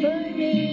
for me.